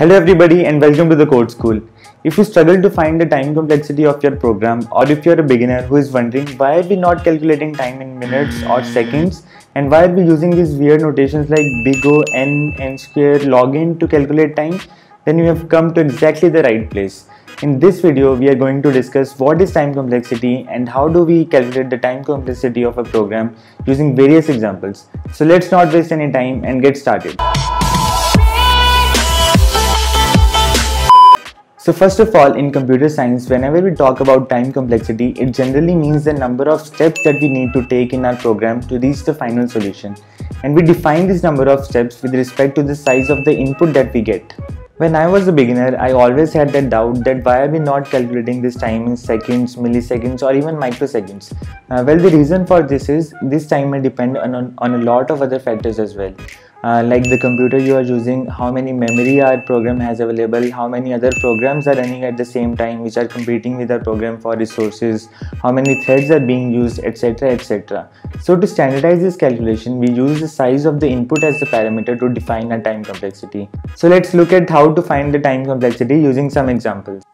Hello everybody and welcome to the Code Skool. If you struggle to find the time complexity of your program or if you're a beginner who is wondering why are we not calculating time in minutes or seconds and why are we using these weird notations like big O, n, n square, log n to calculate time, then you have come to exactly the right place. In this video, we are going to discuss what is time complexity and how do we calculate the time complexity of a program using various examples. So let's not waste any time and get started. So first of all, in computer science, whenever we talk about time complexity, it generally means the number of steps that we need to take in our program to reach the final solution. And we define this number of steps with respect to the size of the input that we get. When I was a beginner, I always had that doubt that why are we not calculating this time in seconds, milliseconds or even microseconds? Uh, well, the reason for this is this time may depend on, on, on a lot of other factors as well uh, like the computer you are using how many memory our program has available how many other programs are running at the same time which are competing with our program for resources how many threads are being used etc etc so to standardize this calculation we use the size of the input as the parameter to define our time complexity. So let's look at how to find the time complexity using some examples.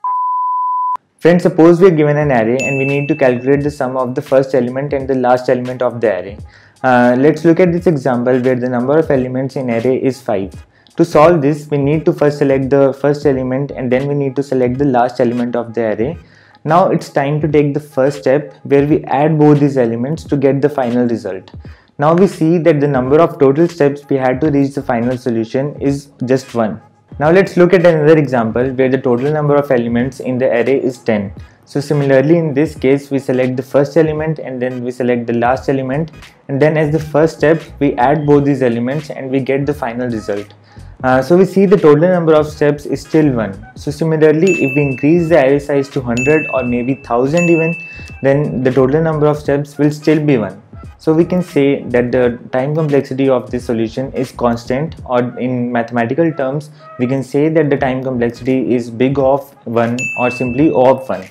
Friends, suppose we are given an array and we need to calculate the sum of the first element and the last element of the array. Uh, let's look at this example where the number of elements in array is 5. To solve this, we need to first select the first element and then we need to select the last element of the array. Now it's time to take the first step where we add both these elements to get the final result. Now we see that the number of total steps we had to reach the final solution is just 1. Now let's look at another example where the total number of elements in the array is 10. So similarly in this case we select the first element and then we select the last element and then as the first step we add both these elements and we get the final result. Uh, so we see the total number of steps is still 1. So similarly if we increase the array size to 100 or maybe 1000 even then the total number of steps will still be 1. So we can say that the time complexity of this solution is constant or in mathematical terms we can say that the time complexity is big of 1 or simply O of 1.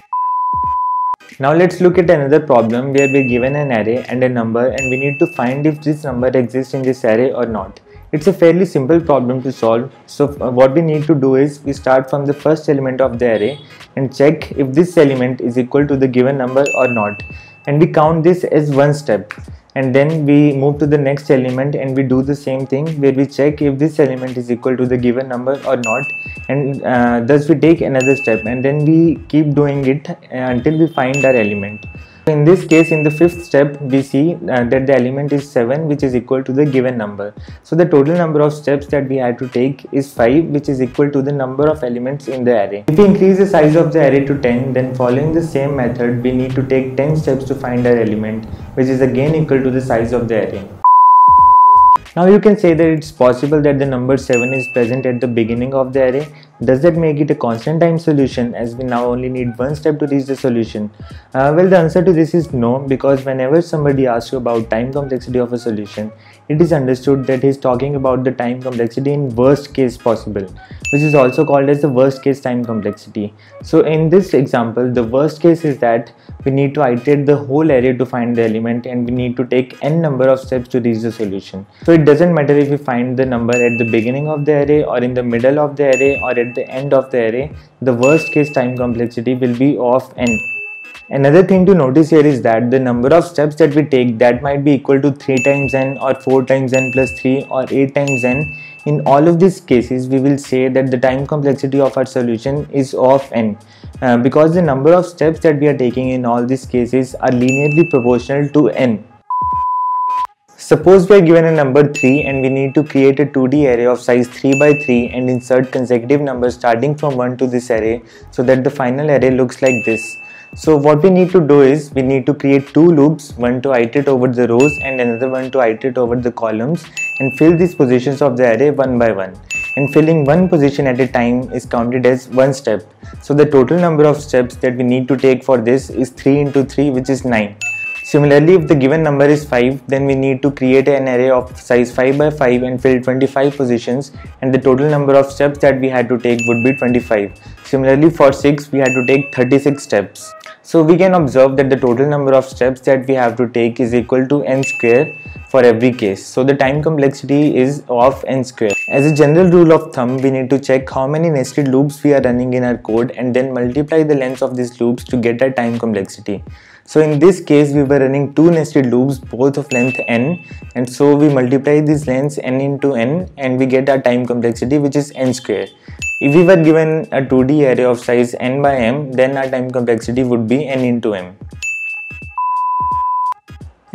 Now let's look at another problem where we're given an array and a number and we need to find if this number exists in this array or not. It's a fairly simple problem to solve. So uh, what we need to do is we start from the first element of the array and check if this element is equal to the given number or not. And we count this as one step and then we move to the next element and we do the same thing where we check if this element is equal to the given number or not. And uh, thus we take another step and then we keep doing it uh, until we find our element in this case, in the fifth step, we see uh, that the element is 7 which is equal to the given number. So the total number of steps that we had to take is 5 which is equal to the number of elements in the array. If we increase the size of the array to 10, then following the same method, we need to take 10 steps to find our element which is again equal to the size of the array. Now you can say that it's possible that the number 7 is present at the beginning of the array. Does that make it a constant time solution as we now only need one step to reach the solution? Uh, well the answer to this is no because whenever somebody asks you about time complexity of a solution, it is understood that he is talking about the time complexity in worst case possible which is also called as the worst case time complexity. So in this example the worst case is that we need to iterate the whole array to find the element and we need to take n number of steps to reach the solution. So it doesn't matter if we find the number at the beginning of the array or in the middle of the array or at the end of the array, the worst case time complexity will be of n. Another thing to notice here is that the number of steps that we take that might be equal to 3 times n or 4 times n plus 3 or 8 times n. In all of these cases, we will say that the time complexity of our solution is of n uh, because the number of steps that we are taking in all these cases are linearly proportional to n. Suppose we are given a number 3 and we need to create a 2D array of size 3 by 3 and insert consecutive numbers starting from 1 to this array so that the final array looks like this. So what we need to do is we need to create two loops, one to iterate over the rows and another one to iterate over the columns and fill these positions of the array one by one. And filling one position at a time is counted as one step. So the total number of steps that we need to take for this is 3 into 3 which is 9. Similarly, if the given number is 5, then we need to create an array of size 5 by 5 and fill 25 positions and the total number of steps that we had to take would be 25. Similarly, for 6, we had to take 36 steps. So we can observe that the total number of steps that we have to take is equal to n square for every case. So the time complexity is of n square. As a general rule of thumb, we need to check how many nested loops we are running in our code and then multiply the length of these loops to get our time complexity. So in this case, we were running two nested loops, both of length n, and so we multiply these lengths n into n and we get our time complexity which is n square. If we were given a 2D array of size n by m, then our time complexity would be n into m.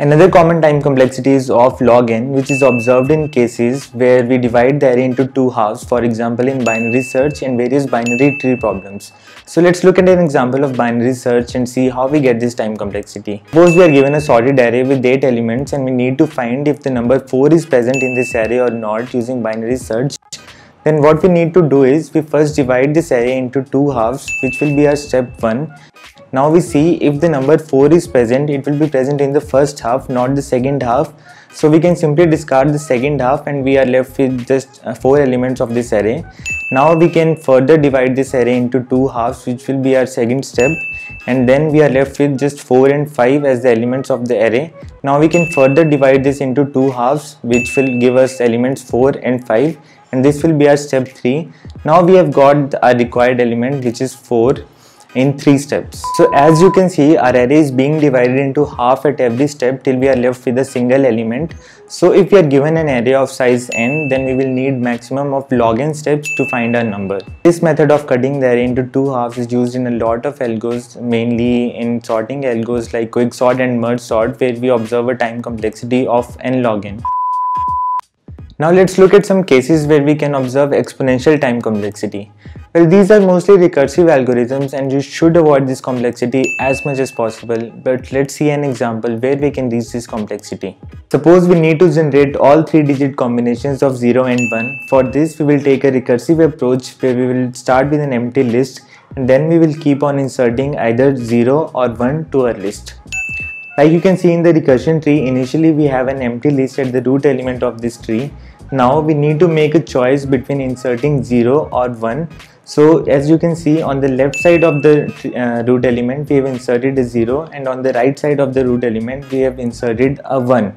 Another common time complexity is of log n which is observed in cases where we divide the array into two halves for example in binary search and various binary tree problems. So let's look at an example of binary search and see how we get this time complexity. Suppose we are given a sorted array with 8 elements and we need to find if the number 4 is present in this array or not using binary search. Then what we need to do is we first divide this array into two halves which will be our step 1 now we see if the number 4 is present, it will be present in the first half, not the second half. So we can simply discard the second half and we are left with just uh, 4 elements of this array. Now we can further divide this array into two halves which will be our second step and then we are left with just 4 and 5 as the elements of the array. Now we can further divide this into two halves which will give us elements 4 and 5 and this will be our step 3. Now we have got our required element which is 4 in three steps. So as you can see our array is being divided into half at every step till we are left with a single element. So if we are given an array of size n then we will need maximum of log n steps to find our number. This method of cutting the array into two halves is used in a lot of algos mainly in sorting algos like quicksort and merge sort where we observe a time complexity of n log n. Now let's look at some cases where we can observe exponential time complexity. Well, these are mostly recursive algorithms and you should avoid this complexity as much as possible. But let's see an example where we can reach this complexity. Suppose we need to generate all 3 digit combinations of 0 and 1. For this, we will take a recursive approach where we will start with an empty list and then we will keep on inserting either 0 or 1 to our list. Like you can see in the recursion tree, initially we have an empty list at the root element of this tree. Now we need to make a choice between inserting 0 or 1 so as you can see on the left side of the uh, root element we have inserted a 0 and on the right side of the root element we have inserted a 1.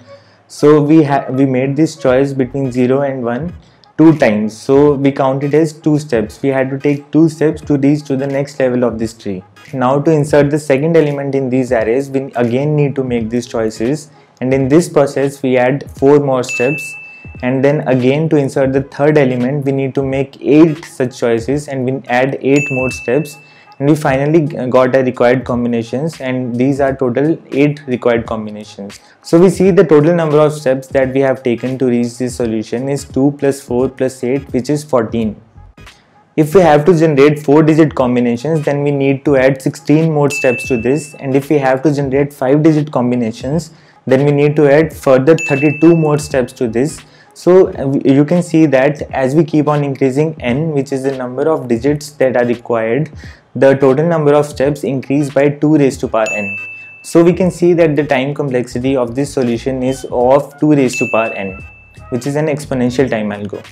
So we have we made this choice between 0 and 1 two times. So we counted as two steps. We had to take two steps to reach to the next level of this tree. Now to insert the second element in these arrays we again need to make these choices and in this process we add four more steps and then again to insert the third element we need to make 8 such choices and we add 8 more steps and we finally got a required combinations and these are total 8 required combinations. So we see the total number of steps that we have taken to reach this solution is 2 plus 4 plus 8 which is 14. If we have to generate 4 digit combinations then we need to add 16 more steps to this and if we have to generate 5 digit combinations then we need to add further 32 more steps to this so uh, you can see that as we keep on increasing n which is the number of digits that are required the total number of steps increase by 2 raised to power n. So we can see that the time complexity of this solution is of 2 raised to power n which is an exponential time algo.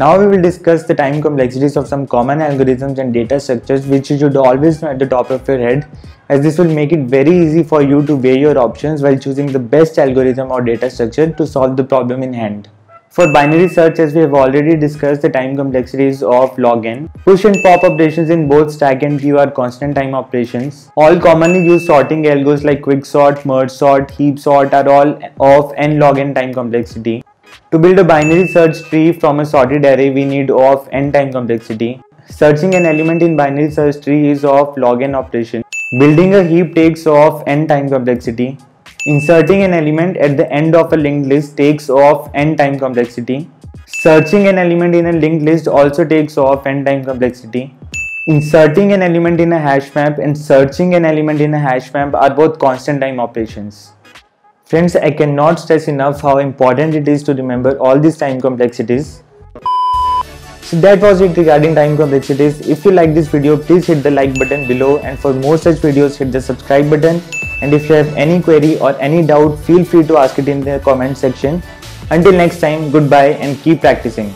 Now we will discuss the time complexities of some common algorithms and data structures which you should always know at the top of your head as this will make it very easy for you to weigh your options while choosing the best algorithm or data structure to solve the problem in hand. For binary search as we have already discussed the time complexities of log n. Push and pop operations in both stack and queue are constant time operations. All commonly used sorting algos like quicksort, merge sort, heap sort are all of n log n time complexity. To build a binary search tree from a sorted array, we need of n time complexity. Searching an element in binary search tree is of log n operation. Building a heap takes of n time complexity. Inserting an element at the end of a linked list takes of n time complexity. Searching an element in a linked list also takes of n time complexity. Inserting an element in a hash map and searching an element in a hash map are both constant time operations. Friends, I cannot stress enough how important it is to remember all these time complexities. So that was it regarding time complexities. If you like this video, please hit the like button below and for more such videos, hit the subscribe button. And if you have any query or any doubt, feel free to ask it in the comment section. Until next time, goodbye and keep practicing.